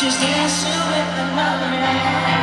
She's dancing with another man.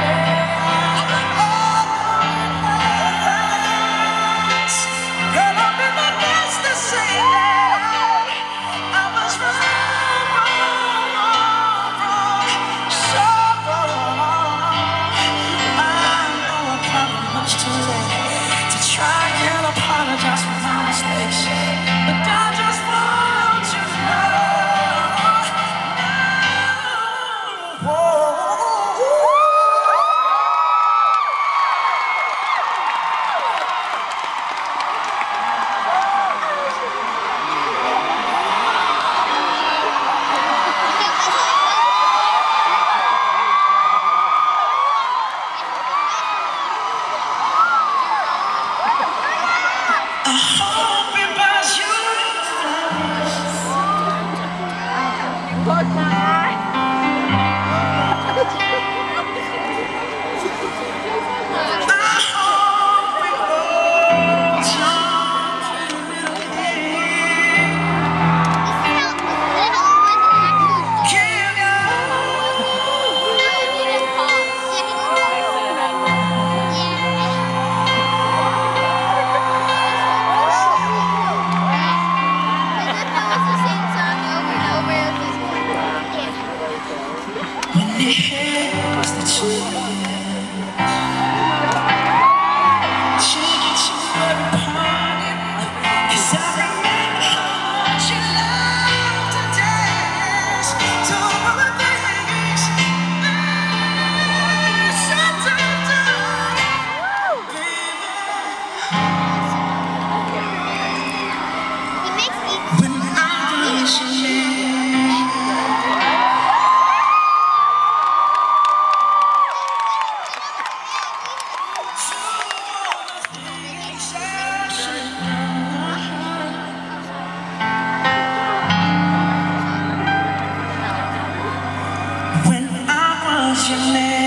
hope it buys you. Yeah, was the truth. when I was your man.